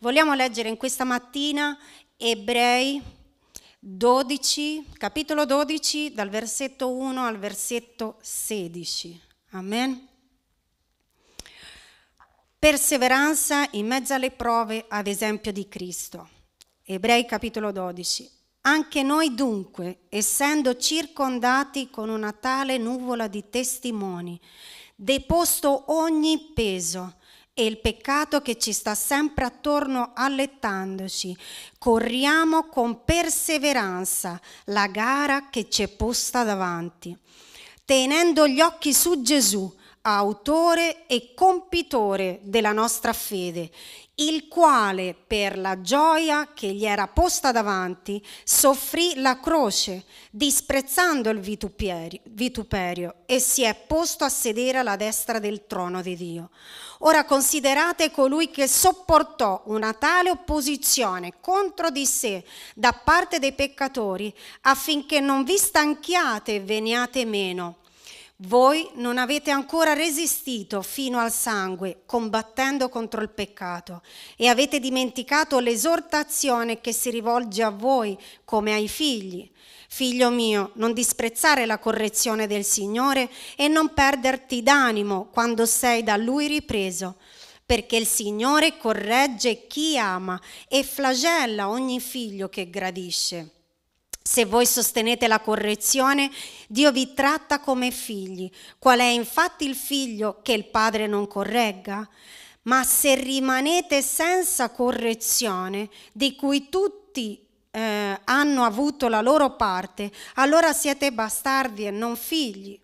Vogliamo leggere in questa mattina Ebrei 12, capitolo 12, dal versetto 1 al versetto 16. Amen. Perseveranza in mezzo alle prove ad esempio di Cristo. Ebrei capitolo 12. Anche noi dunque, essendo circondati con una tale nuvola di testimoni, deposto ogni peso e il peccato che ci sta sempre attorno allettandoci, corriamo con perseveranza la gara che ci è posta davanti, tenendo gli occhi su Gesù, autore e compitore della nostra fede, il quale per la gioia che gli era posta davanti soffrì la croce, disprezzando il vituperio, e si è posto a sedere alla destra del trono di Dio. Ora considerate colui che sopportò una tale opposizione contro di sé da parte dei peccatori affinché non vi stanchiate e veniate meno voi non avete ancora resistito fino al sangue, combattendo contro il peccato, e avete dimenticato l'esortazione che si rivolge a voi come ai figli. Figlio mio, non disprezzare la correzione del Signore e non perderti d'animo quando sei da Lui ripreso, perché il Signore corregge chi ama e flagella ogni figlio che gradisce. Se voi sostenete la correzione, Dio vi tratta come figli. Qual è infatti il figlio che il padre non corregga? Ma se rimanete senza correzione, di cui tutti eh, hanno avuto la loro parte, allora siete bastardi e non figli.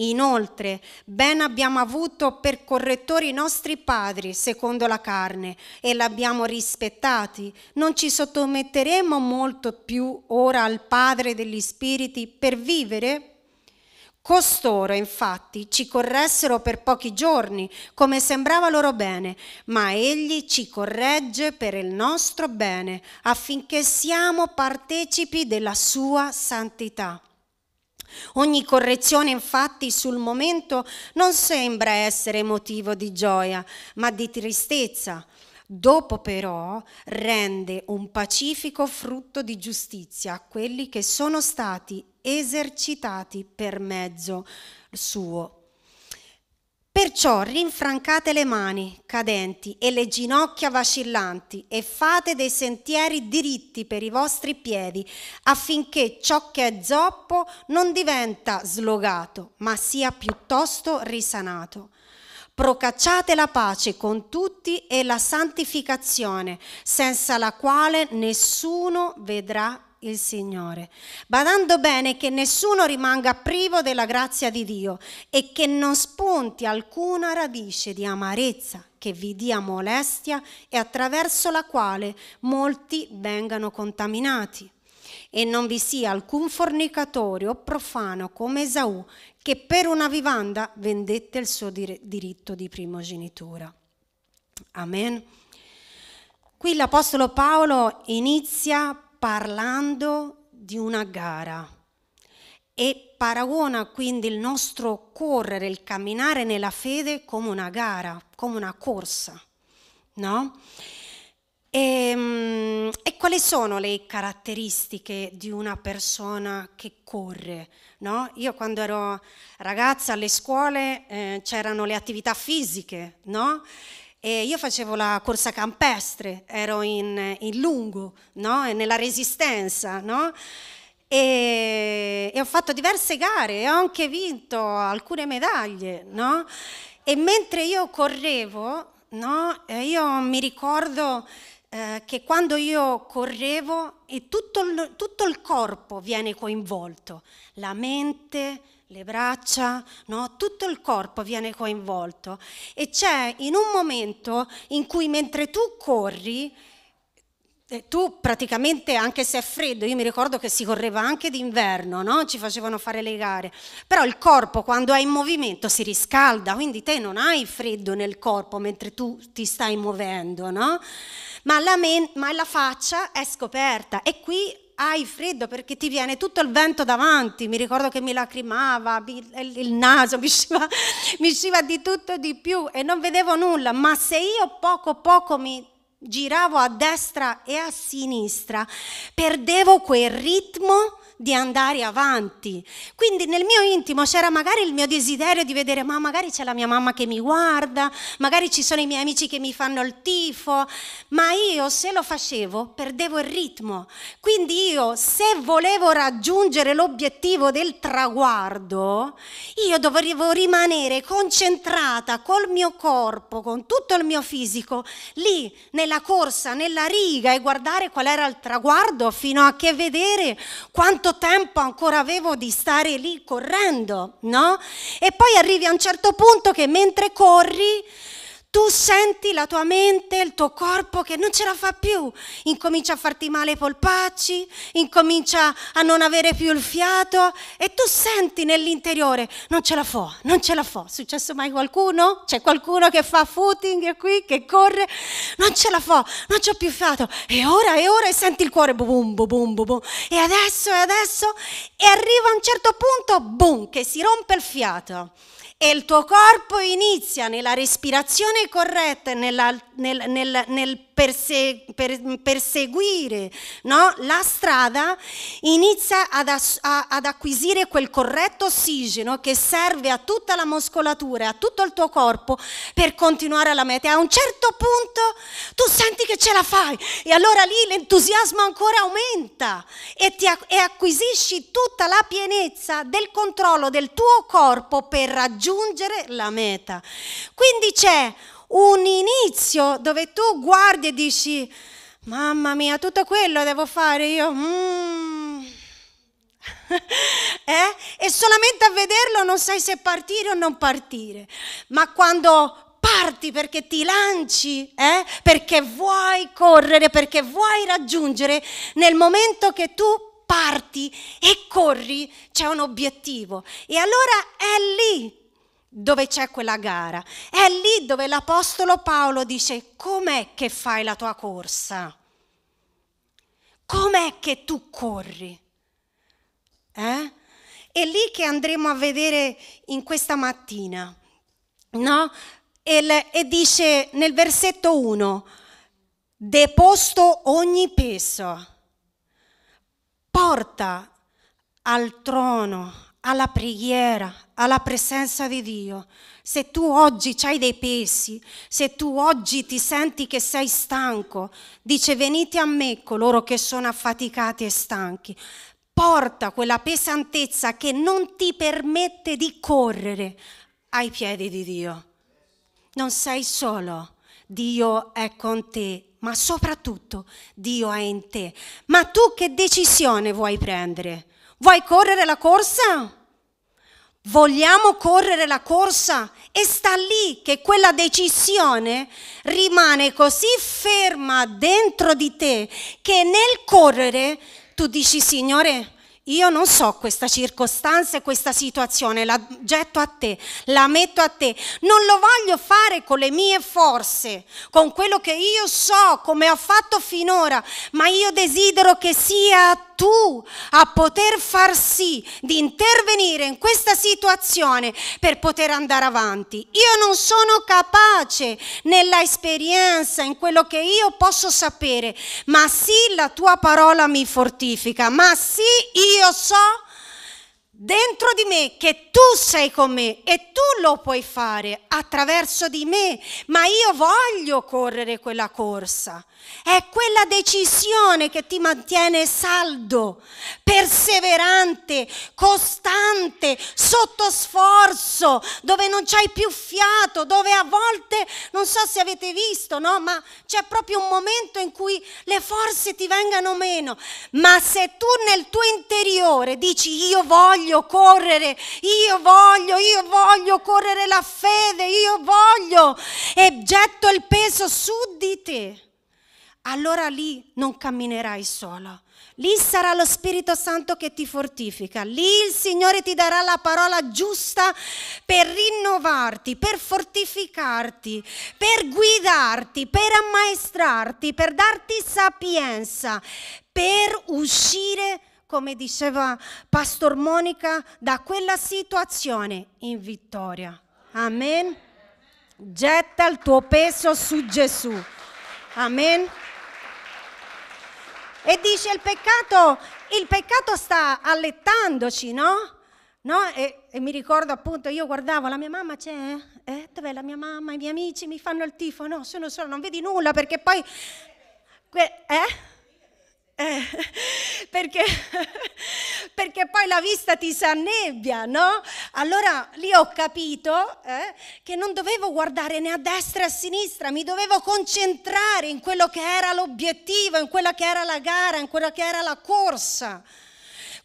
Inoltre, ben abbiamo avuto per correttori i nostri padri secondo la carne e l'abbiamo rispettati. Non ci sottometteremo molto più ora al Padre degli Spiriti per vivere? Costoro infatti ci corressero per pochi giorni, come sembrava loro bene, ma egli ci corregge per il nostro bene, affinché siamo partecipi della sua santità. Ogni correzione infatti sul momento non sembra essere motivo di gioia, ma di tristezza. Dopo però rende un pacifico frutto di giustizia a quelli che sono stati esercitati per mezzo suo. Perciò rinfrancate le mani cadenti e le ginocchia vacillanti e fate dei sentieri diritti per i vostri piedi affinché ciò che è zoppo non diventa slogato, ma sia piuttosto risanato. Procacciate la pace con tutti e la santificazione, senza la quale nessuno vedrà il Signore, badando bene che nessuno rimanga privo della grazia di Dio e che non spunti alcuna radice di amarezza che vi dia molestia e attraverso la quale molti vengano contaminati. E non vi sia alcun fornicatore o profano come Esaù che per una vivanda vendette il suo diritto di primogenitura. Amen. Qui l'Apostolo Paolo inizia parlando di una gara e paragona quindi il nostro correre, il camminare nella fede come una gara, come una corsa, no? E, ehm, e, quali sono le caratteristiche di una persona che corre? No? Io quando ero ragazza alle scuole eh, c'erano le attività fisiche, no? E io facevo la corsa campestre, ero in, in lungo, no? nella resistenza, no? e, e, ho fatto diverse gare e ho anche vinto alcune medaglie. No? E mentre io correvo, io mi ricordo eh, che quando io correvo tutto il, tutto il corpo viene coinvolto, la mente, le braccia, no? tutto il corpo viene coinvolto e c'è in un momento in cui mentre tu corri, eh, tu praticamente anche se è freddo, io mi ricordo che si correva anche d'inverno, no? ci facevano fare le gare, però il corpo quando è in movimento si riscalda, quindi te non hai freddo nel corpo mentre tu ti stai muovendo, no? ma, la men- ma la faccia è scoperta e qui hai freddo perché ti viene tutto il vento davanti, mi ricordo che mi lacrimava, il naso, mi usciva, mi usciva di tutto e di più e non vedevo nulla, ma se io poco poco mi giravo a destra e a sinistra, perdevo quel ritmo di andare avanti. Quindi nel mio intimo c'era magari il mio desiderio di vedere, ma magari c'è la mia mamma che mi guarda, magari ci sono i miei amici che mi fanno il tifo, ma io se lo facevo perdevo il ritmo. Quindi io se volevo raggiungere l'obiettivo del traguardo, io dovevo rimanere concentrata col mio corpo, con tutto il mio fisico, lì nella corsa, nella riga e guardare qual era il traguardo fino a che vedere quanto quanto tempo ancora avevo di stare lì correndo, no? E poi arrivi a un certo punto che mentre corri tu senti la tua mente, il tuo corpo che non ce la fa più, incomincia a farti male i polpacci, incomincia a non avere più il fiato e tu senti nell'interiore, non ce la fo, non ce la fo. È successo mai qualcuno? C'è qualcuno che fa footing qui, che corre? Non ce la fo, non c'ho più fiato. E ora, e ora, e senti il cuore, boom, boom, boom, boom. E adesso, e adesso, e arriva a un certo punto, boom, che si rompe il fiato e il tuo corpo inizia nella respirazione corretta, nella, nel, nel, nel perse, per, perseguire no? la strada, inizia ad, as, a, ad, acquisire quel corretto ossigeno che serve a tutta la muscolatura, a tutto il tuo corpo per continuare alla meta. E a un certo punto tu senti che ce la fai e allora lì l'entusiasmo ancora aumenta e, ti, e acquisisci tutta la pienezza del controllo del tuo corpo per raggiungere la meta. Quindi c'è un inizio dove tu guardi e dici, mamma mia, tutto quello devo fare io. Mm. eh? E solamente a vederlo non sai se partire o non partire. Ma quando parti perché ti lanci, eh? perché vuoi correre, perché vuoi raggiungere, nel momento che tu parti e corri, c'è un obiettivo. E allora è lì dove c'è quella gara. È lì dove l'Apostolo Paolo dice, com'è che fai la tua corsa? Com'è che tu corri? Eh? È lì che andremo a vedere in questa mattina, no? E, e dice nel versetto 1, deposto ogni peso, porta al trono alla preghiera, alla presenza di Dio. Se tu oggi hai dei pesi, se tu oggi ti senti che sei stanco, dice venite a me coloro che sono affaticati e stanchi. Porta quella pesantezza che non ti permette di correre ai piedi di Dio. Non sei solo, Dio è con te, ma soprattutto Dio è in te. Ma tu che decisione vuoi prendere? Vuoi correre la corsa? Vogliamo correre la corsa? E sta lì che quella decisione rimane così ferma dentro di te che nel correre tu dici, Signore, io non so questa circostanza e questa situazione, la getto a te, la metto a te. Non lo voglio fare con le mie forze, con quello che io so, come ho fatto finora, ma io desidero che sia tu a poter far sì di intervenire in questa situazione per poter andare avanti. Io non sono capace nella esperienza, in quello che io posso sapere, ma sì la tua parola mi fortifica, ma sì io so dentro di me che tu sei con me e tu lo puoi fare attraverso di me, ma io voglio correre quella corsa. È quella decisione che ti mantiene saldo, perseverante, costante, sotto sforzo, dove non c'hai più fiato, dove a volte, non so se avete visto, no? Ma c'è proprio un momento in cui le forze ti vengano meno. Ma se tu nel tuo interiore dici io voglio correre, io voglio, io voglio correre la fede, io voglio e getto il peso su di te allora lì non camminerai sola. Lì sarà lo Spirito Santo che ti fortifica, lì il Signore ti darà la parola giusta per rinnovarti, per fortificarti, per guidarti, per ammaestrarti, per darti sapienza, per uscire, come diceva Pastor Monica, da quella situazione in vittoria. Amen. Getta il tuo peso su Gesù. Amen. E dice il peccato, il peccato sta allettandoci, no? No? E, e, mi ricordo appunto, io guardavo, la mia mamma c'è? Eh? Dov'è la mia mamma? I miei amici mi fanno il tifo? No, sono solo, non vedi nulla perché poi... Eh? Eh, perché, perché, poi la vista ti si annebbia, no? Allora lì ho capito eh, che non dovevo guardare né a destra né a sinistra, mi dovevo concentrare in quello che era l'obiettivo, in quella che era la gara, in quella che era la corsa.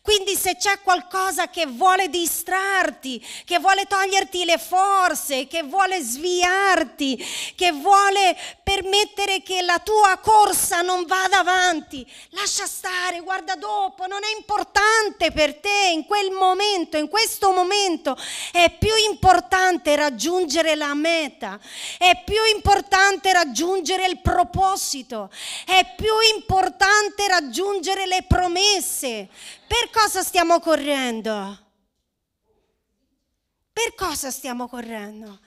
Quindi se c'è qualcosa che vuole distrarti, che vuole toglierti le forze, che vuole sviarti, che vuole permettere che la tua corsa non vada avanti, lascia stare, guarda dopo, non è importante per te in quel momento, in questo momento è più importante raggiungere la meta, è più importante raggiungere il proposito, è più importante raggiungere le promesse. Per cosa stiamo correndo? Per cosa stiamo correndo?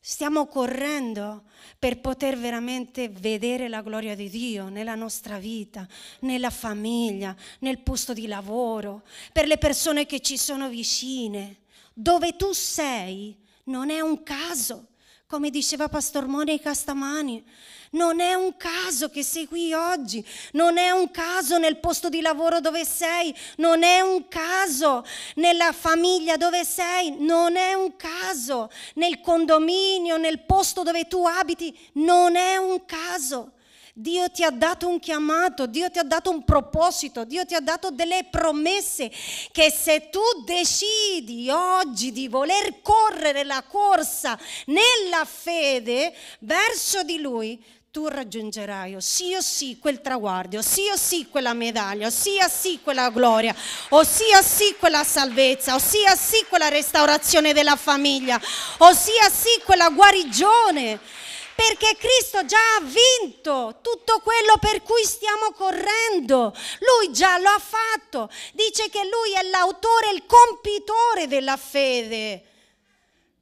Stiamo correndo per poter veramente vedere la gloria di Dio nella nostra vita, nella famiglia, nel posto di lavoro, per le persone che ci sono vicine. Dove tu sei non è un caso, come diceva Pastor Monica stamani. Non è un caso che sei qui oggi, non è un caso nel posto di lavoro dove sei, non è un caso nella famiglia dove sei, non è un caso nel condominio, nel posto dove tu abiti, non è un caso. Dio ti ha dato un chiamato, Dio ti ha dato un proposito, Dio ti ha dato delle promesse che se tu decidi oggi di voler correre la corsa nella fede verso di Lui, tu raggiungerai o sì o sì quel traguardo, o sì o sì quella medaglia, o sì o sì quella gloria, o sì o sì quella salvezza, o sì o sì quella restaurazione della famiglia, o sì o sì quella guarigione. Perché Cristo già ha vinto tutto quello per cui stiamo correndo. Lui già lo ha fatto. Dice che lui è l'autore, il compitore della fede.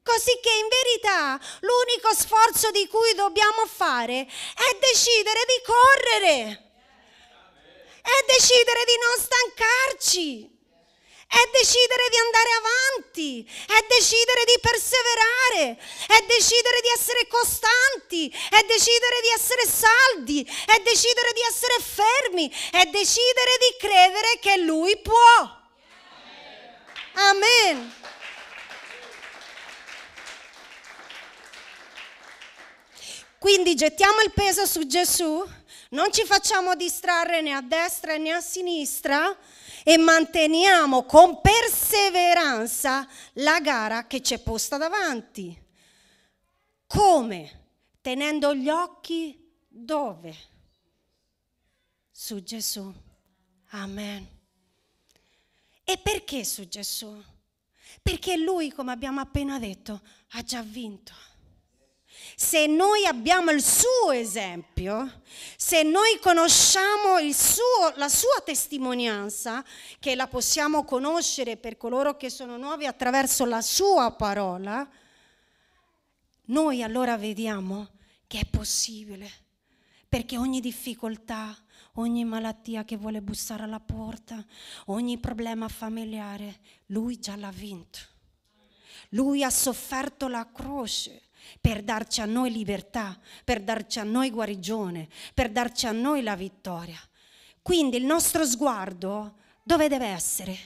Così che in verità l'unico sforzo di cui dobbiamo fare è decidere di correre, è decidere di non stancarci, è decidere di andare avanti, è decidere di perseverare, è decidere di essere costanti, è decidere di essere saldi, è decidere di essere fermi, è decidere di credere che Lui può. Amen. Quindi gettiamo il peso su Gesù, non ci facciamo distrarre né a destra né a sinistra e manteniamo con perseveranza la gara che ci è posta davanti. Come? Tenendo gli occhi dove? Su Gesù. Amen. E perché su Gesù? Perché lui, come abbiamo appena detto, ha già vinto se noi abbiamo il suo esempio, se noi conosciamo suo, la sua testimonianza, che la possiamo conoscere per coloro che sono nuovi attraverso la sua parola, noi allora vediamo che è possibile, perché ogni difficoltà, ogni malattia che vuole bussare alla porta, ogni problema familiare, lui già l'ha vinto. Lui ha sofferto la croce per darci a noi libertà, per darci a noi guarigione, per darci a noi la vittoria. Quindi il nostro sguardo dove deve essere?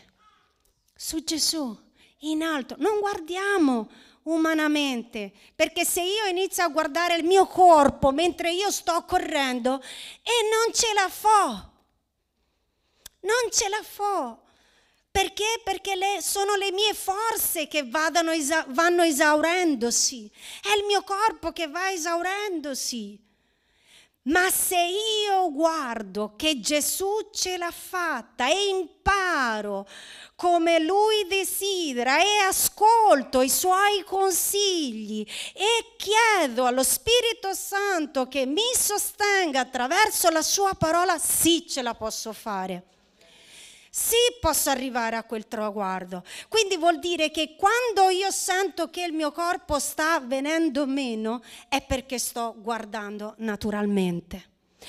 Su Gesù, in alto. Non guardiamo umanamente, perché se io inizio a guardare il mio corpo mentre io sto correndo e non ce la fo, non ce la fo, perché? Perché le, sono le mie forze che vadano, vanno esaurendosi, è il mio corpo che va esaurendosi. Ma se io guardo che Gesù ce l'ha fatta e imparo come lui desidera e ascolto i suoi consigli e chiedo allo Spirito Santo che mi sostenga attraverso la sua parola, sì ce la posso fare sì posso arrivare a quel traguardo. Quindi vuol dire che quando io sento che il mio corpo sta venendo meno è perché sto guardando naturalmente.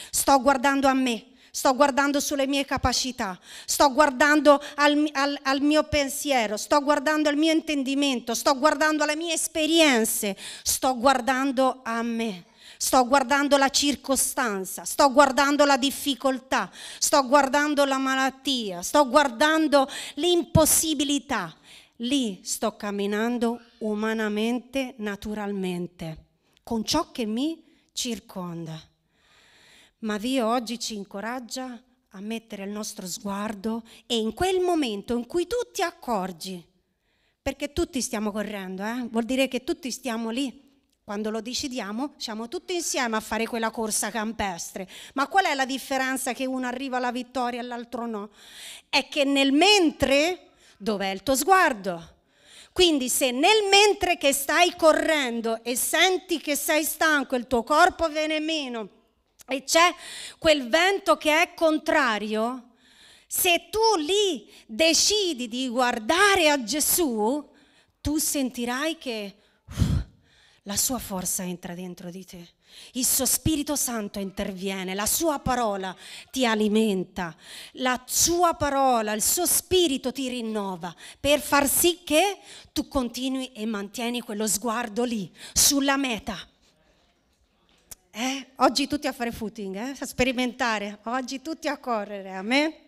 sto guardando a me, sto guardando sulle mie capacità, sto guardando al, al, al, mio pensiero, sto guardando al mio intendimento, sto guardando alle mie esperienze, sto guardando a me. Sto guardando la circostanza, sto guardando la difficoltà, sto guardando la malattia, sto guardando l'impossibilità. Lì sto camminando umanamente, naturalmente, con ciò che mi circonda. Ma Dio oggi ci incoraggia a mettere il nostro sguardo e in quel momento in cui tu ti accorgi, perché tutti stiamo correndo, eh? vuol dire che tutti stiamo lì. Quando lo decidiamo, siamo tutti insieme a fare quella corsa campestre. Ma qual è la differenza che uno arriva alla vittoria e l'altro no? È che nel mentre, dov'è il tuo sguardo? Quindi se nel mentre che stai correndo e senti che sei stanco, il tuo corpo viene meno, e c'è quel vento che è contrario, se tu lì decidi di guardare a Gesù, tu sentirai che la sua forza entra dentro di te. Il suo Spirito Santo interviene, la sua parola ti alimenta, la sua parola, il suo Spirito ti rinnova per far sì che tu continui e mantieni quello sguardo lì, sulla meta eh? Oggi tutti a fare footing, eh? a sperimentare, oggi tutti a correre, a.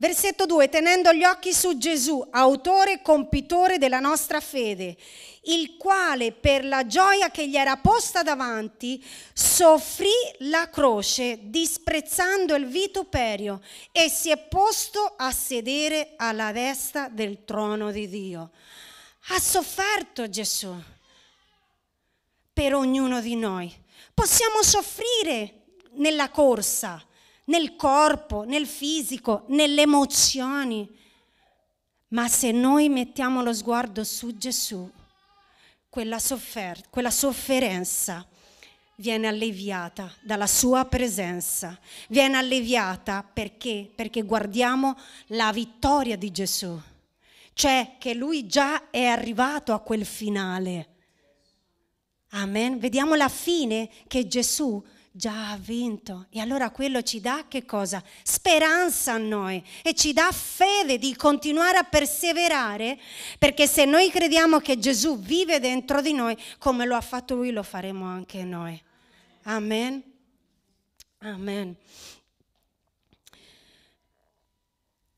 Versetto 2, tenendo gli occhi su Gesù, autore e compitore della nostra fede, il quale per la gioia che gli era posta davanti soffrì la croce, disprezzando il vituperio, e si è posto a sedere alla destra del trono di Dio. Ha sofferto Gesù per ognuno di noi. Possiamo soffrire nella corsa, nel corpo, nel fisico, nelle emozioni, ma se noi mettiamo lo sguardo su Gesù, quella, soffer- quella sofferenza viene alleviata dalla sua presenza, viene alleviata perché? Perché guardiamo la vittoria di Gesù, cioè che lui già è arrivato a quel finale Amen. Vediamo la fine che Gesù già ha vinto. E allora quello ci dà che cosa? Speranza a noi e ci dà fede di continuare a perseverare, perché se noi crediamo che Gesù vive dentro di noi, come lo ha fatto lui, lo faremo anche noi. Amen. Amen.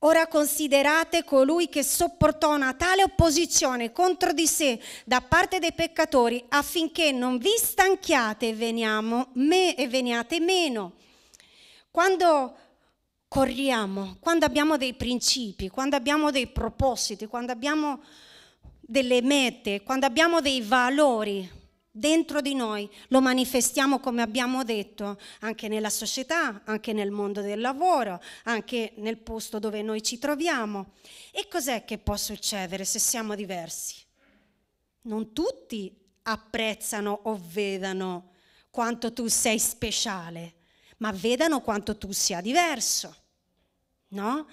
Ora considerate colui che sopportò una tale opposizione contro di sé da parte dei peccatori affinché non vi stanchiate e, veniamo, me, e veniate meno. Quando corriamo, quando abbiamo dei principi, quando abbiamo dei propositi, quando abbiamo delle mete, quando abbiamo dei valori, dentro di noi, lo manifestiamo come abbiamo detto anche nella società, anche nel mondo del lavoro, anche nel posto dove noi ci troviamo. E cos'è che può succedere se siamo diversi? Non tutti apprezzano o vedano quanto tu sei speciale, ma vedano quanto tu sia diverso, no?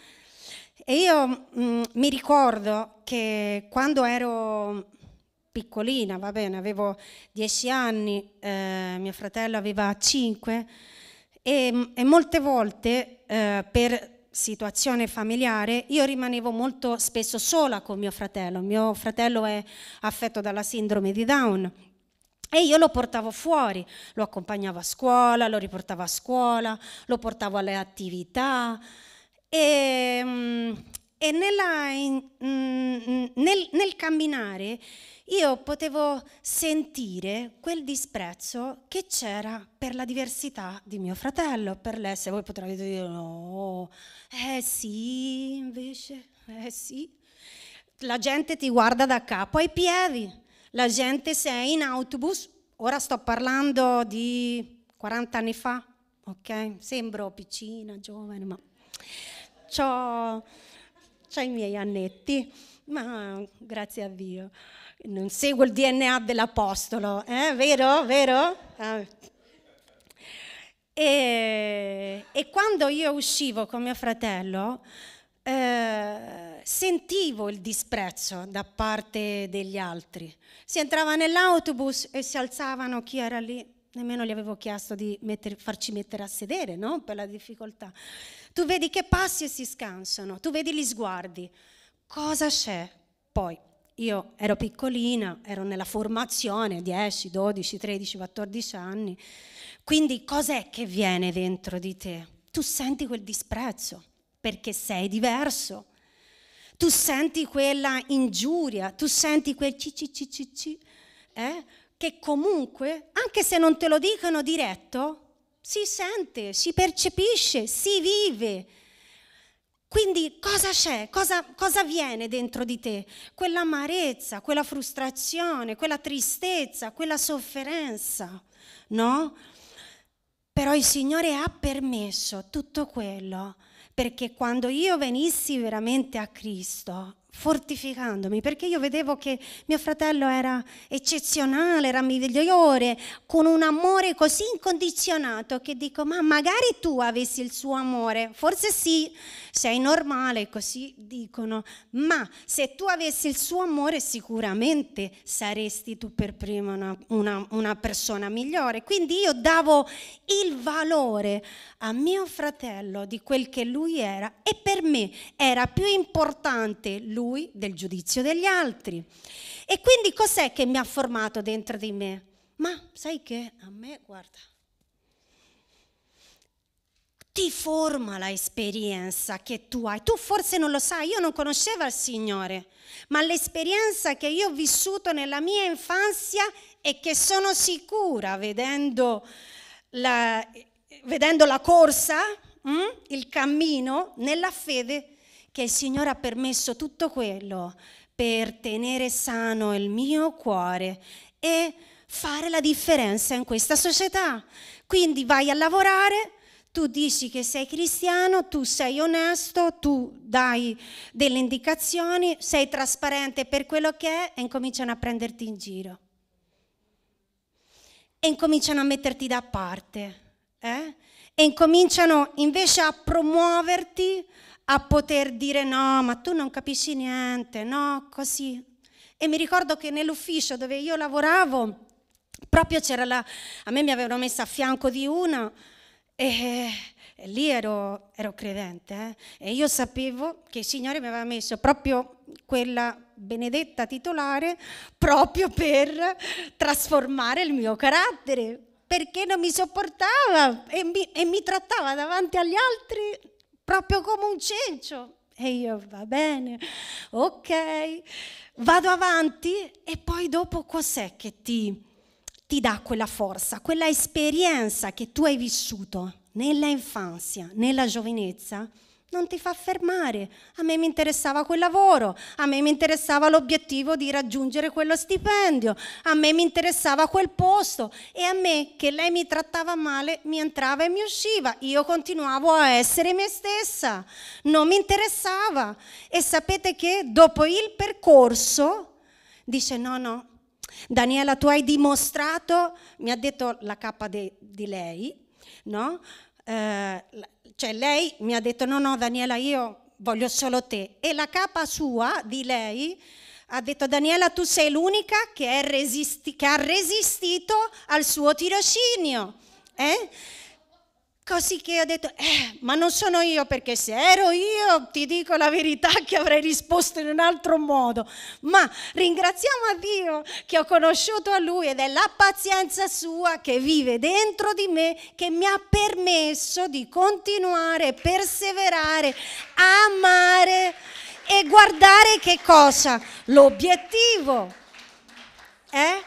E io mh, mm, mi ricordo che quando ero piccolina, va bene, avevo dieci anni, eh, mio fratello aveva cinque e, e molte volte eh, per situazione familiare io rimanevo molto spesso sola con mio fratello. Mio fratello è affetto dalla sindrome di Down e io lo portavo fuori, lo accompagnavo a scuola, lo riportavo a scuola, lo portavo alle attività e, mm, e nella, in, mm, nel, nel camminare io potevo sentire quel disprezzo che c'era per la diversità di mio fratello, per l'essere. Voi potrete dire no, eh sì, invece, eh sì. La gente ti guarda da capo ai piedi, la gente se è in autobus, ora sto parlando di 40 anni fa, ok? Sembro piccina, giovane, ma ho i miei annetti, ma grazie a Dio non seguo il DNA dell'Apostolo, eh? vero? Vero? Ah. E, e, quando io uscivo con mio fratello, eh, sentivo il disprezzo da parte degli altri. Si entrava nell'autobus e si alzavano chi era lì. Nemmeno gli avevo chiesto di mettere, farci mettere a sedere, no? Per la difficoltà. Tu vedi che passi e si scansano, tu vedi gli sguardi. Cosa c'è? Poi io ero piccolina, ero nella formazione, 10, 12, 13, 14 anni. Quindi cos'è che viene dentro di te? Tu senti quel disprezzo perché sei diverso. Tu senti quella ingiuria, tu senti quel ci ci ci ci ci, eh? Che comunque, anche se non te lo dicono diretto, si sente, si percepisce, si vive. Quindi cosa c'è? Cosa, cosa avviene dentro di te? Quell'amarezza, quella frustrazione, quella tristezza, quella sofferenza, no? Però il Signore ha permesso tutto quello perché quando io venissi veramente a Cristo, fortificandomi, perché io vedevo che mio fratello era eccezionale, era migliore, con un amore così incondizionato che dico, ma magari tu avessi il suo amore, forse sì, sei normale, così dicono, ma se tu avessi il suo amore sicuramente saresti tu per prima una, una, una persona migliore. Quindi io davo il valore a mio fratello di quel che lui era e per me era più importante lui lui del giudizio degli altri. E quindi cos'è che mi ha formato dentro di me? Ma sai che a me, guarda, ti forma la esperienza che tu hai. Tu forse non lo sai, io non conoscevo il Signore, ma l'esperienza che io ho vissuto nella mia infanzia e che sono sicura vedendo la, vedendo la corsa, hm, il cammino nella fede, che il Signore ha permesso tutto quello per tenere sano il mio cuore e fare la differenza in questa società. Quindi vai a lavorare, tu dici che sei cristiano, tu sei onesto, tu dai delle indicazioni, sei trasparente per quello che è e incominciano a prenderti in giro. E incominciano a metterti da parte. Eh? E incominciano invece a promuoverti a poter dire no, ma tu non capisci niente, no, così. E mi ricordo che nell'ufficio dove io lavoravo, proprio c'era la, a me mi avevano messa a fianco di una e, e lì ero, ero credente eh, e io sapevo che il Signore mi aveva messo proprio quella benedetta titolare proprio per trasformare il mio carattere, perché non mi sopportava e mi, e mi trattava davanti agli altri proprio come un cencio. E io, va bene, ok, vado avanti e poi dopo cos'è che ti, ti dà quella forza, quella esperienza che tu hai vissuto nella infanzia, nella giovinezza? Non ti fa fermare. A me mi interessava quel lavoro, a me mi interessava l'obiettivo di raggiungere quello stipendio, a me mi interessava quel posto e a me che lei mi trattava male mi entrava e mi usciva. Io continuavo a essere me stessa, non mi interessava. E sapete che dopo il percorso dice no, no. Daniela, tu hai dimostrato, mi ha detto la de, di lei, no? Eh, cioè lei mi ha detto no, no Daniela, io voglio solo te. E la capa sua di lei ha detto Daniela, tu sei l'unica che, resisti- che ha resistito al suo tirocinio. Eh? Così che ho detto, eh, ma non sono io perché se ero io ti dico la verità che avrei risposto in un altro modo. Ma ringraziamo a Dio che ho conosciuto a Lui ed è la pazienza sua che vive dentro di me che mi ha permesso di continuare, perseverare, amare e guardare che cosa? L'obiettivo. Eh?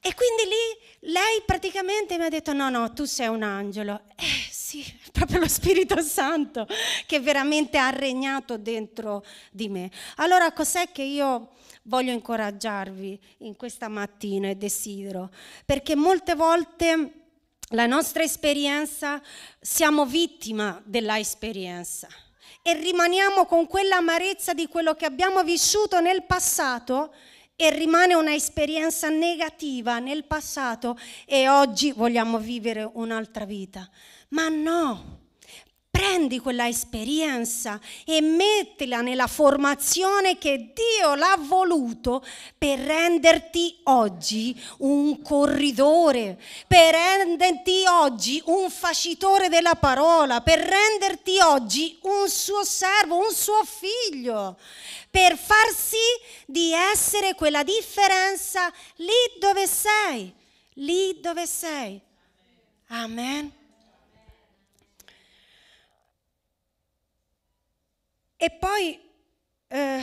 E quindi lì lei praticamente mi ha detto no, no, tu sei un angelo. Eh, sì, proprio lo Spirito Santo che veramente ha regnato dentro di me. Allora cos'è che io voglio incoraggiarvi in questa mattina e desidero? Perché molte volte la nostra esperienza siamo vittima della esperienza e rimaniamo con quell'amarezza di quello che abbiamo vissuto nel passato e rimane un'esperienza negativa nel passato e oggi vogliamo vivere un'altra vita. Ma no, prendi quella esperienza e mettila nella formazione che Dio l'ha voluto per renderti oggi un corridore, per renderti oggi un facitore della parola, per renderti oggi un suo servo, un suo figlio, per far sì di essere quella differenza lì dove sei, lì dove sei. Amen. E poi, eh,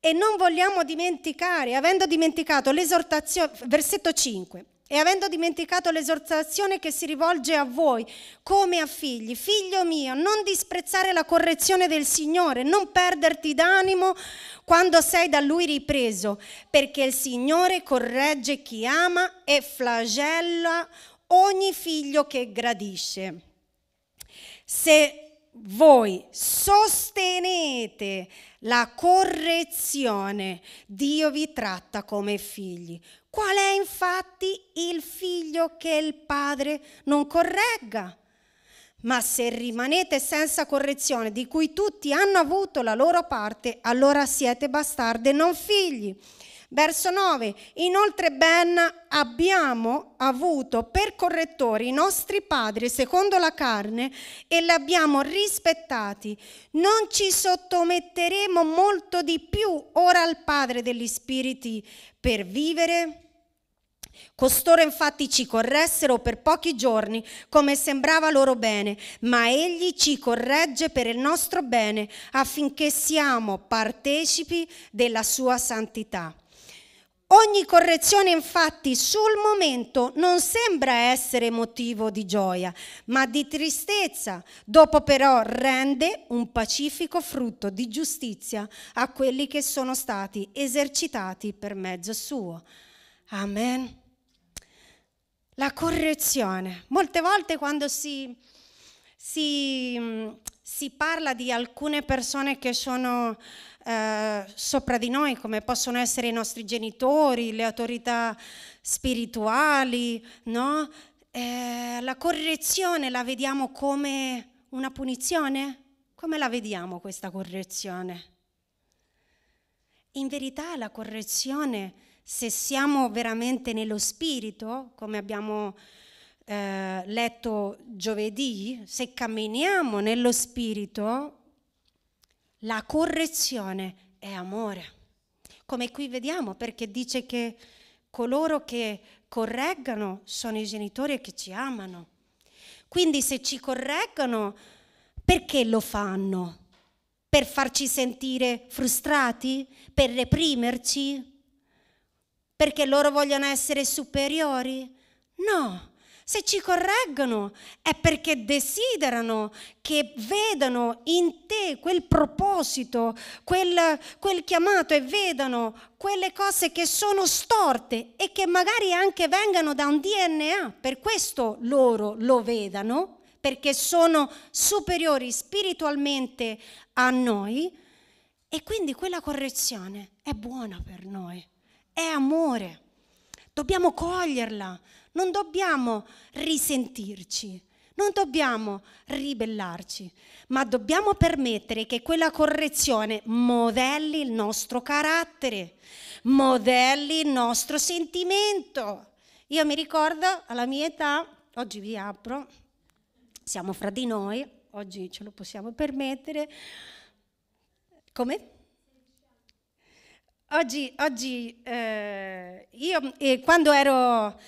e non vogliamo dimenticare, avendo dimenticato l'esortazione, versetto 5, e avendo dimenticato l'esortazione che si rivolge a voi come a figli, figlio mio, non disprezzare la correzione del Signore, non perderti d'animo quando sei da Lui ripreso, perché il Signore corregge chi ama e flagella ogni figlio che gradisce. Se voi sostenete la correzione, Dio vi tratta come figli. Qual è infatti il figlio che il padre non corregga? Ma se rimanete senza correzione, di cui tutti hanno avuto la loro parte, allora siete bastardi e non figli. Verso 9. Inoltre ben abbiamo avuto per correttori i nostri padri secondo la carne e li abbiamo rispettati. Non ci sottometteremo molto di più ora al Padre degli Spiriti per vivere? Costoro infatti ci corressero per pochi giorni, come sembrava loro bene, ma egli ci corregge per il nostro bene, affinché siamo partecipi della sua santità. Ogni correzione infatti sul momento non sembra essere motivo di gioia, ma di tristezza, dopo però rende un pacifico frutto di giustizia a quelli che sono stati esercitati per mezzo suo. Amen. La correzione. Molte volte quando si, si, si parla di alcune persone che sono eh, sopra di noi, come possono essere i nostri genitori, le autorità spirituali, no? Eh, la correzione la vediamo come una punizione? Come la vediamo questa correzione? In verità la correzione, se siamo veramente nello spirito, come abbiamo eh, letto giovedì, se camminiamo nello spirito, la correzione è amore. Come qui vediamo, perché dice che coloro che correggano sono i genitori che ci amano. Quindi se ci correggono, perché lo fanno? Per farci sentire frustrati? Per reprimerci? Perché loro vogliono essere superiori? No, se ci correggono è perché desiderano che vedano in te quel proposito, quel, quel, chiamato e vedano quelle cose che sono storte e che magari anche vengano da un DNA. Per questo loro lo vedano, perché sono superiori spiritualmente a noi e quindi quella correzione è buona per noi, è amore. Dobbiamo coglierla non dobbiamo risentirci, non dobbiamo ribellarci, ma dobbiamo permettere che quella correzione modelli il nostro carattere, modelli il nostro sentimento. Io mi ricordo alla mia età, oggi vi apro, siamo fra di noi, oggi ce lo possiamo permettere. Come? Oggi, oggi eh, io eh, quando ero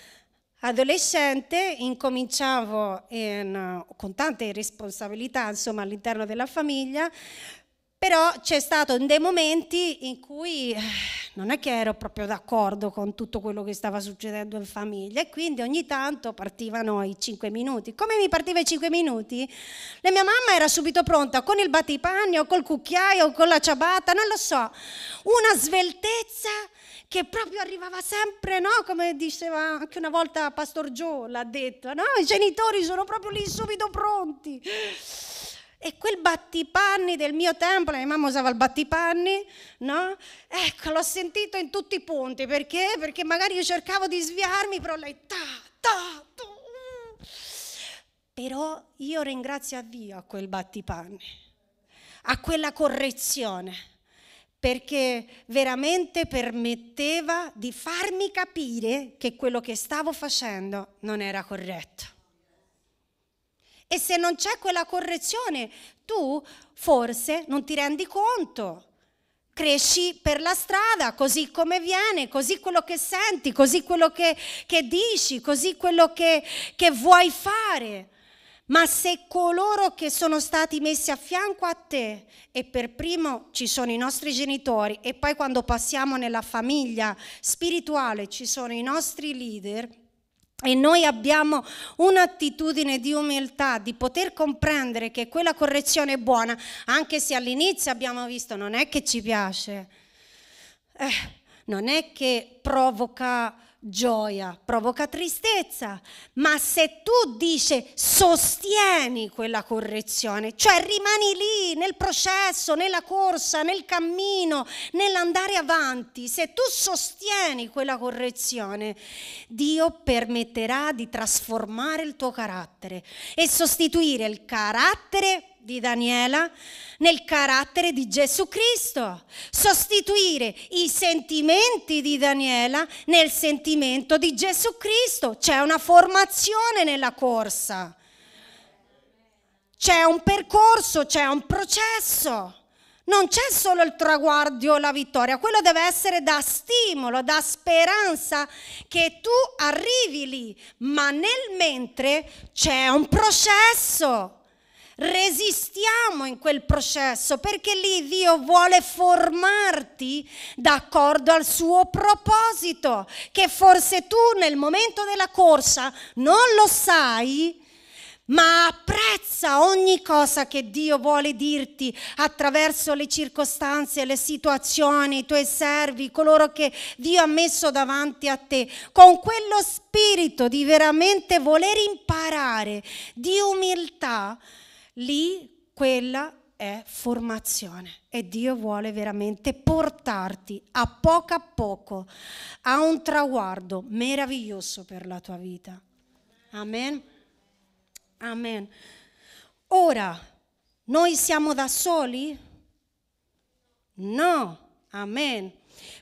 Adolescente incominciavo in, con tante responsabilità insomma, all'interno della famiglia, però c'è stato dei momenti in cui eh, non è che ero proprio d'accordo con tutto quello che stava succedendo in famiglia e quindi ogni tanto partivano i cinque minuti. Come mi partiva i cinque minuti? La mia mamma era subito pronta con il battipanni o col cucchiaio o con la ciabatta, non lo so, una sveltezza che proprio arrivava sempre, no? Come diceva anche una volta Pastor Joe, l'ha detto, no? I genitori sono proprio lì subito pronti. E quel battipanni del mio tempo, la mia mamma usava il battipanni, no? Ecco, l'ho sentito in tutti i punti, perché? Perché magari io cercavo di sviarmi, però lei ta, ta, ta. Però io ringrazio a Dio a quel battipanni, a quella correzione, perché veramente permetteva di farmi capire che quello che stavo facendo non era corretto. E se non c'è quella correzione, tu forse non ti rendi conto. Cresci per la strada, così come viene, così quello che senti, così quello che, che dici, così quello che, che vuoi fare. Ma se coloro che sono stati messi a fianco a te, e per primo ci sono i nostri genitori, e poi quando passiamo nella famiglia spirituale ci sono i nostri leader, e noi abbiamo un'attitudine di umiltà, di poter comprendere che quella correzione è buona, anche se all'inizio abbiamo visto non è che ci piace, eh, non è che provoca gioia, provoca tristezza, ma se tu dici sostieni quella correzione, cioè rimani lì nel processo, nella corsa, nel cammino, nell'andare avanti, se tu sostieni quella correzione, Dio permetterà di trasformare il tuo carattere e sostituire il carattere di Daniela nel carattere di Gesù Cristo, sostituire i sentimenti di Daniela nel sentimento di Gesù Cristo. C'è una formazione nella corsa, c'è un percorso, c'è un processo. Non c'è solo il traguardo o la vittoria, quello deve essere da stimolo, da speranza che tu arrivi lì, ma nel mentre c'è un processo resistiamo in quel processo perché lì Dio vuole formarti d'accordo al suo proposito, che forse tu nel momento della corsa non lo sai, ma apprezza ogni cosa che Dio vuole dirti attraverso le circostanze, le situazioni, i tuoi servi, coloro che Dio ha messo davanti a te, con quello spirito di veramente voler imparare, di umiltà lì quella è formazione e Dio vuole veramente portarti a poco a poco a un traguardo meraviglioso per la tua vita. Amen. Amen. Ora, noi siamo da soli? No. Amen.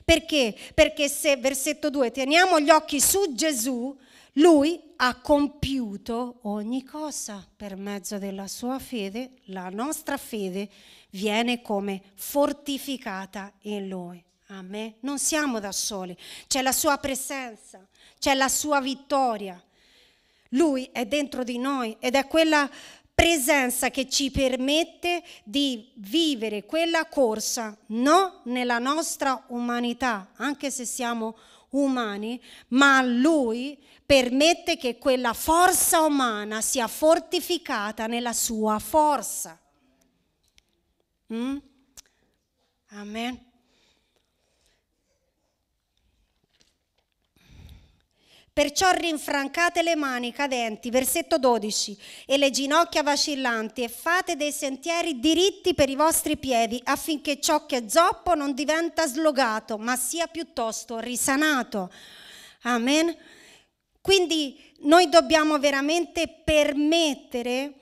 Perché? Perché se, versetto 2, teniamo gli occhi su Gesù, lui ha compiuto ogni cosa per mezzo della sua fede, la nostra fede viene come fortificata in lui. Amen. Non siamo da soli, c'è la sua presenza, c'è la sua vittoria. Lui è dentro di noi ed è quella presenza che ci permette di vivere quella corsa, non nella nostra umanità, anche se siamo umani, ma Lui permette che quella forza umana sia fortificata nella sua forza. Mm? Amen. Perciò rinfrancate le mani cadenti, versetto 12, e le ginocchia vacillanti e fate dei sentieri diritti per i vostri piedi affinché ciò che è zoppo non diventa slogato, ma sia piuttosto risanato. Amen. Quindi noi dobbiamo veramente permettere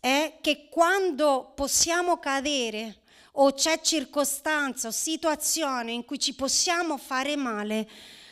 eh, che quando possiamo cadere o c'è circostanza o situazione in cui ci possiamo fare male,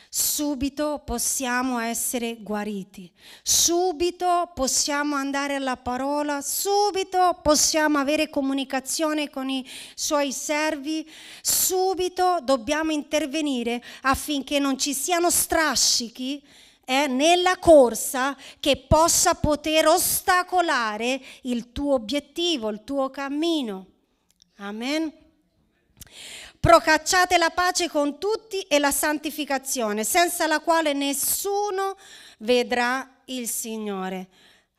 subito possiamo essere guariti, subito possiamo andare alla parola, subito possiamo avere comunicazione con i suoi servi, subito dobbiamo intervenire affinché non ci siano strascichi eh, nella corsa che possa poter ostacolare il tuo obiettivo, il tuo cammino. Amen. Procacciate la pace con tutti e la santificazione, senza la quale nessuno vedrà il Signore.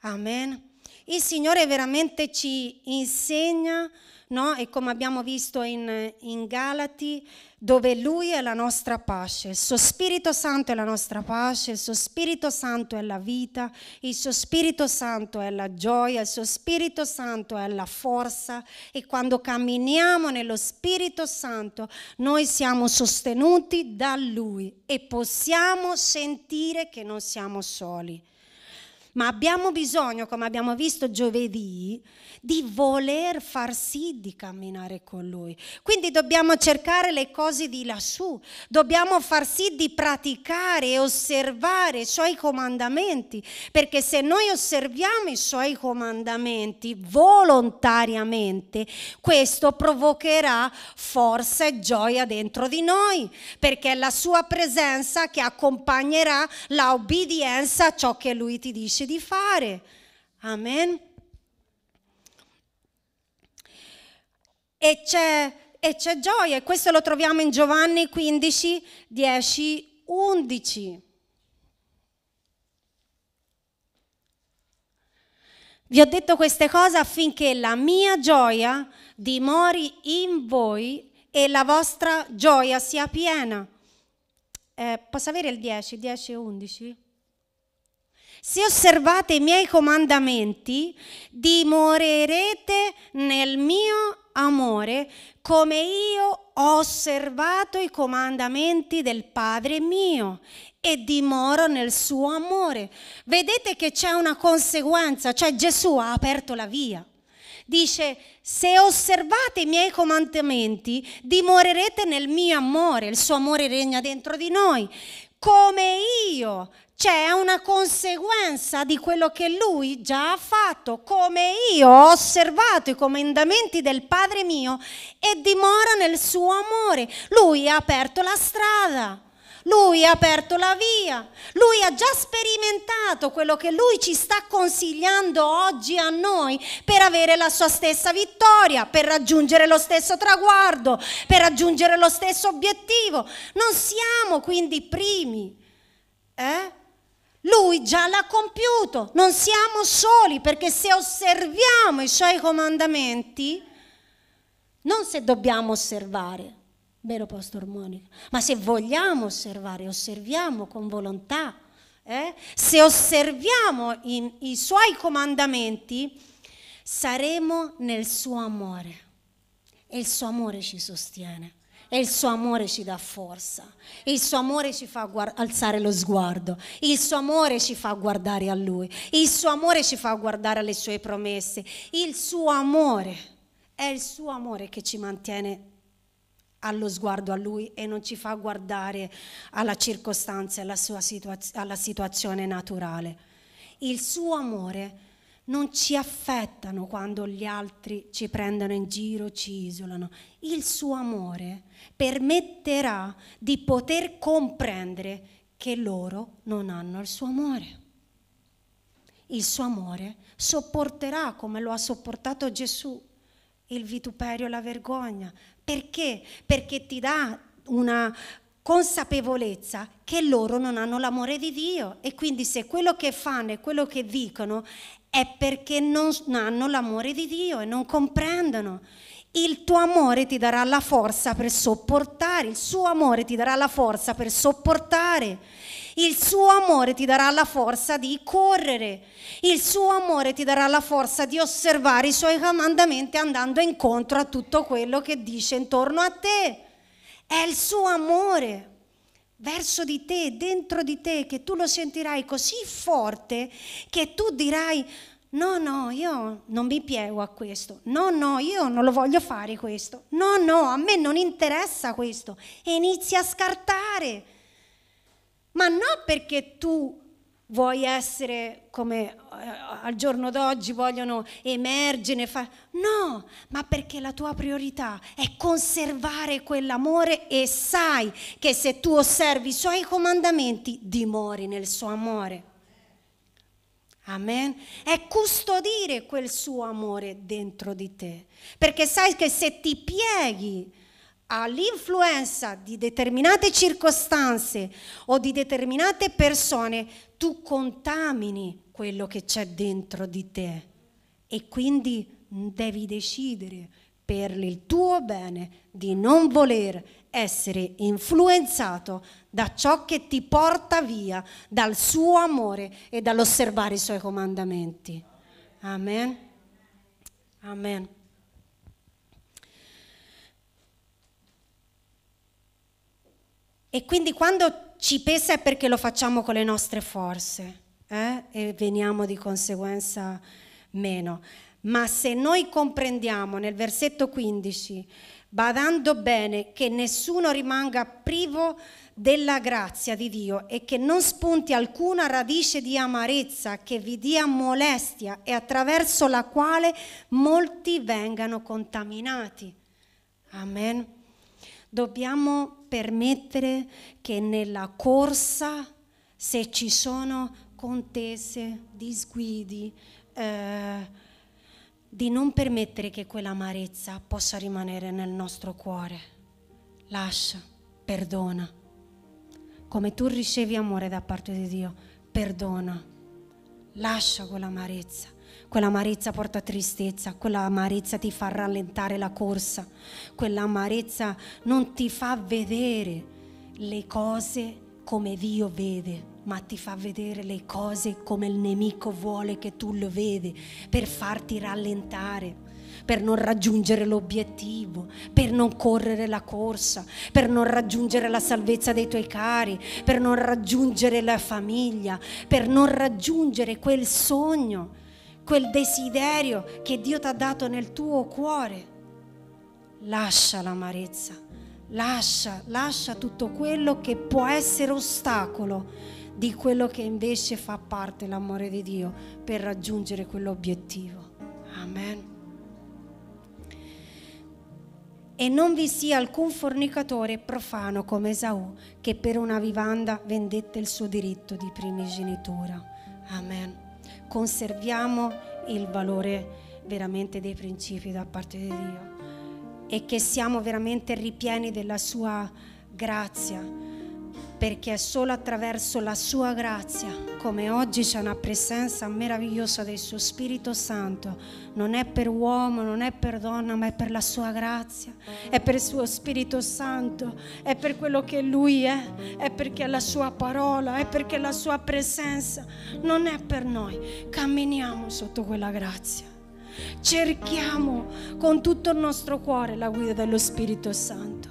Amen. Il Signore veramente ci insegna no? E come abbiamo visto in, in Galati, dove Lui è la nostra pace, il suo Spirito Santo è la nostra pace, il suo Spirito Santo è la vita, il suo Spirito Santo è la gioia, il suo Spirito Santo è la forza e quando camminiamo nello Spirito Santo noi siamo sostenuti da Lui e possiamo sentire che non siamo soli. Ma abbiamo bisogno, come abbiamo visto giovedì, di voler far sì di camminare con Lui. Quindi dobbiamo cercare le cose di lassù, dobbiamo far sì di praticare e osservare i Suoi comandamenti, perché se noi osserviamo i Suoi comandamenti volontariamente, questo provocherà forza e gioia dentro di noi, perché è la Sua presenza che accompagnerà la obbedienza a ciò che Lui ti dice di fare. Amen. E c'è, e c'è gioia, e questo lo troviamo in Giovanni 15, 10, 11. Vi ho detto queste cose affinché la mia gioia dimori in voi e la vostra gioia sia piena. Eh, posso avere il 10, 10 e 11? Se osservate i miei comandamenti, dimorerete nel mio amore come io ho osservato i comandamenti del Padre mio e dimoro nel suo amore. Vedete che c'è una conseguenza, cioè Gesù ha aperto la via. Dice, se osservate i miei comandamenti, dimorerete nel mio amore, il suo amore regna dentro di noi, come io c'è una conseguenza di quello che lui già ha fatto, come io ho osservato i comandamenti del Padre mio e dimora nel suo amore. Lui ha aperto la strada. Lui ha aperto la via, lui ha già sperimentato quello che lui ci sta consigliando oggi a noi per avere la sua stessa vittoria, per raggiungere lo stesso traguardo, per raggiungere lo stesso obiettivo. Non siamo quindi primi. Eh? Lui già l'ha compiuto, non siamo soli perché se osserviamo i suoi comandamenti, non se dobbiamo osservare, vero Pastor Monica, ma se vogliamo osservare, osserviamo con volontà. Eh? Se osserviamo in, i suoi comandamenti, saremo nel suo amore e il suo amore ci sostiene. E il suo amore ci dà forza, il suo amore ci fa guard- alzare lo sguardo, il suo amore ci fa guardare a Lui, il suo amore ci fa guardare alle sue promesse, il suo amore è il suo amore che ci mantiene allo sguardo a Lui e non ci fa guardare alla circostanza alla, situaz- alla situazione naturale. Il suo amore non ci affettano quando gli altri ci prendono in giro, ci isolano. Il suo amore permetterà di poter comprendere che loro non hanno il suo amore. Il suo amore sopporterà come lo ha sopportato Gesù il vituperio e la vergogna. Perché? Perché ti dà una consapevolezza che loro non hanno l'amore di Dio e quindi se quello che fanno e quello che dicono è perché non hanno l'amore di Dio e non comprendono. Il tuo amore ti darà la forza per sopportare, il suo amore ti darà la forza per sopportare, il suo amore ti darà la forza di correre, il suo amore ti darà la forza di osservare i suoi comandamenti andando incontro a tutto quello che dice intorno a te. È il suo amore verso di te, dentro di te, che tu lo sentirai così forte che tu dirai, no, no, io non mi piego a questo, no, no, io non lo voglio fare questo, no, no, a me non interessa questo, e inizi a scartare, ma non perché tu vuoi essere come eh, al giorno d'oggi vogliono emergere, fa... no, ma perché la tua priorità è conservare quell'amore e sai che se tu osservi i suoi comandamenti dimori nel suo amore. Amen. È custodire quel suo amore dentro di te, perché sai che se ti pieghi all'influenza di determinate circostanze o di determinate persone, tu contamini quello che c'è dentro di te e quindi devi decidere per il tuo bene di non voler essere influenzato da ciò che ti porta via dal suo amore e dall'osservare i suoi comandamenti. Amen. Amen. E quindi quando ci pesa è perché lo facciamo con le nostre forze. eh, e veniamo di conseguenza meno. Ma se noi comprendiamo nel versetto 15, badando bene che nessuno rimanga privo della grazia di Dio e che non spunti alcuna radice di amarezza che vi dia molestia e attraverso la quale molti vengano contaminati. Amen. Dobbiamo permettere che nella corsa, se ci sono contese, disguidi, eh, di non permettere che quell'amarezza possa rimanere nel nostro cuore. Lascia, perdona. Come tu ricevi amore da parte di Dio, perdona. Lascia quell'amarezza. Quell'amarezza porta tristezza, quell'amarezza ti fa rallentare la corsa, quell'amarezza non ti fa vedere le cose come Dio vede ma ti fa vedere le cose come il nemico vuole che tu le vedi, per farti rallentare, per non raggiungere l'obiettivo, per non correre la corsa, per non raggiungere la salvezza dei tuoi cari, per non raggiungere la famiglia, per non raggiungere quel sogno, quel desiderio che Dio ti ha dato nel tuo cuore. Lascia l'amarezza, lascia, lascia tutto quello che può essere ostacolo di quello che invece fa parte l'amore di Dio per raggiungere quell'obiettivo. Amen. E non vi sia alcun fornicatore profano come Esaù che per una vivanda vendette il suo diritto di primogenitura. Amen. Conserviamo il valore veramente dei principi da parte di Dio e che siamo veramente ripieni della sua grazia perché è solo attraverso la sua grazia, come oggi c'è una presenza meravigliosa del suo Spirito Santo, non è per uomo, non è per donna, ma è per la sua grazia, è per il suo Spirito Santo, è per quello che lui è, è perché è la sua parola, è perché è la sua presenza, non è per noi. Camminiamo sotto quella grazia. Cerchiamo con tutto il nostro cuore la guida dello Spirito Santo,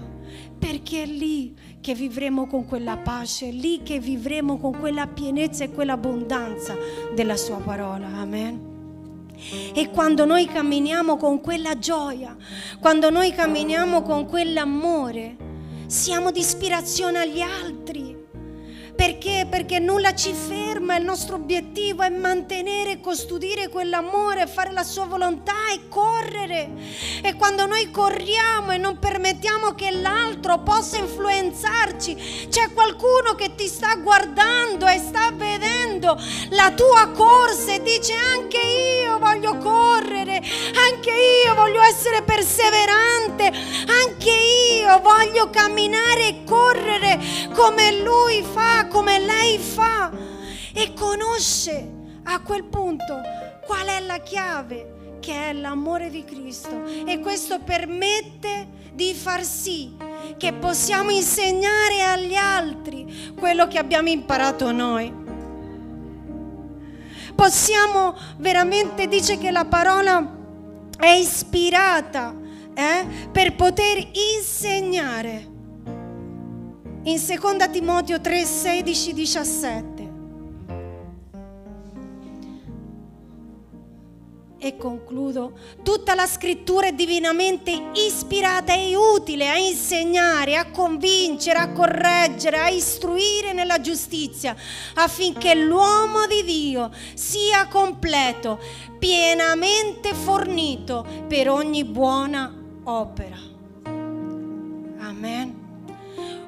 perché è lì che vivremo con quella pace, lì che vivremo con quella pienezza e quell'abbondanza della sua parola. Amen. E quando noi camminiamo con quella gioia, quando noi camminiamo con quell'amore, siamo di ispirazione agli altri. Perché? Perché nulla ci ferma, il nostro obiettivo è mantenere e custodire quell'amore, fare la sua volontà e correre. E quando noi corriamo e non permettiamo che l'altro possa influenzarci, c'è qualcuno che ti sta guardando e sta vedendo la tua corsa e dice anche io voglio correre, anche io voglio essere perseverante, anche io voglio camminare e correre come lui fa come lei fa e conosce a quel punto qual è la chiave che è l'amore di Cristo e questo permette di far sì che possiamo insegnare agli altri quello che abbiamo imparato noi. Possiamo veramente, dice che la parola è ispirata eh, per poter insegnare in 2 Timoteo 3, 16, 17. E concludo, tutta la scrittura è divinamente ispirata e utile a insegnare, a convincere, a correggere, a istruire nella giustizia, affinché l'uomo di Dio sia completo, pienamente fornito per ogni buona opera. Amen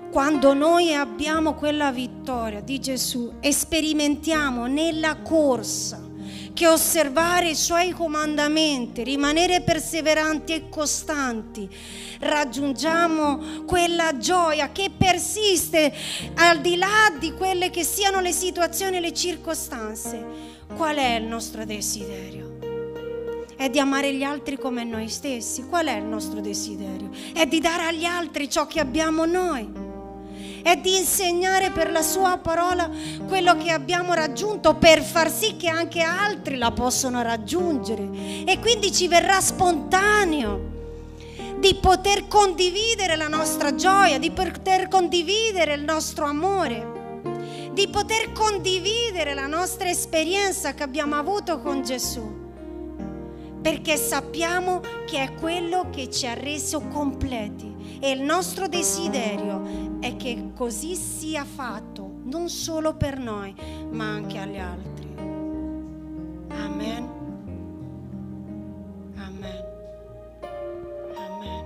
quando noi abbiamo quella vittoria di Gesù e sperimentiamo nella corsa che osservare i suoi comandamenti, rimanere perseveranti e costanti, raggiungiamo quella gioia che persiste al di là di quelle che siano le situazioni e le circostanze. Qual è il nostro desiderio? È di amare gli altri come noi stessi. Qual è il nostro desiderio? È di dare agli altri ciò che abbiamo noi è di insegnare per la sua parola quello che abbiamo raggiunto per far sì che anche altri la possano raggiungere. E quindi ci verrà spontaneo di poter condividere la nostra gioia, di poter condividere il nostro amore di poter condividere la nostra esperienza che abbiamo avuto con Gesù perché sappiamo che è quello che ci ha reso completi e il nostro desiderio è che così sia fatto, non solo per noi, ma anche agli altri. Amen. Amen. Amen.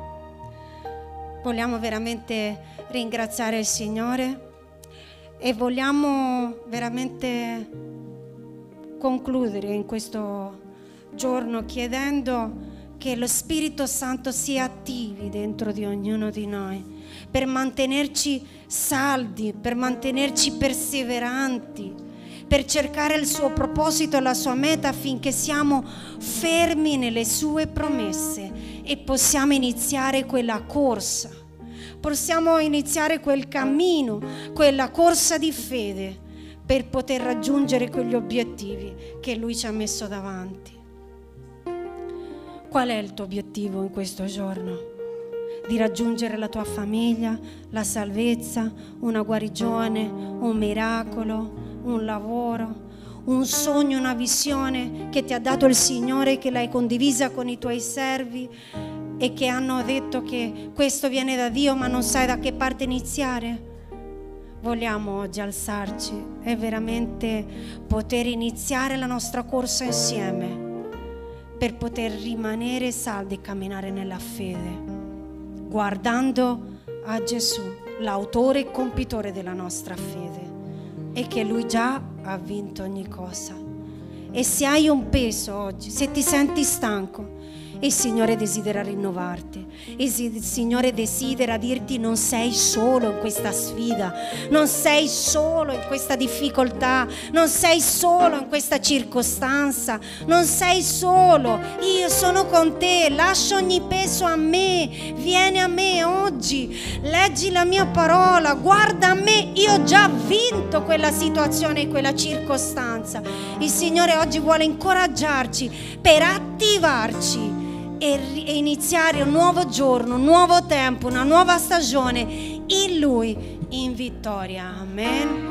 Vogliamo veramente ringraziare il Signore e vogliamo veramente concludere in questo giorno chiedendo che lo Spirito Santo si attivi dentro di ognuno di noi per mantenerci saldi, per mantenerci perseveranti, per cercare il suo proposito e la sua meta affinché siamo fermi nelle sue promesse e possiamo iniziare quella corsa, possiamo iniziare quel cammino, quella corsa di fede per poter raggiungere quegli obiettivi che Lui ci ha messo davanti. Qual è il tuo obiettivo in questo giorno? Di raggiungere la tua famiglia, la salvezza, una guarigione, un miracolo, un lavoro, un sogno, una visione che ti ha dato il Signore, che l'hai condivisa con i tuoi servi e che hanno detto che questo viene da Dio ma non sai da che parte iniziare? Vogliamo oggi alzarci e veramente poter iniziare la nostra corsa insieme per poter rimanere saldi e camminare nella fede, guardando a Gesù, l'autore e compitore della nostra fede, e che Lui già ha vinto ogni cosa. E se hai un peso oggi, se ti senti stanco, il Signore desidera rinnovarti. Il Signore desidera dirti non sei solo in questa sfida, non sei solo in questa difficoltà, non sei solo in questa circostanza, non sei solo. Io sono con te, lascia ogni peso a me, vieni a me oggi, leggi la mia parola, guarda a me, io ho già vinto quella situazione, quella circostanza. Il Signore oggi vuole incoraggiarci per attivarci e, iniziare un nuovo giorno, un nuovo tempo, una nuova stagione in Lui, in vittoria. Amen.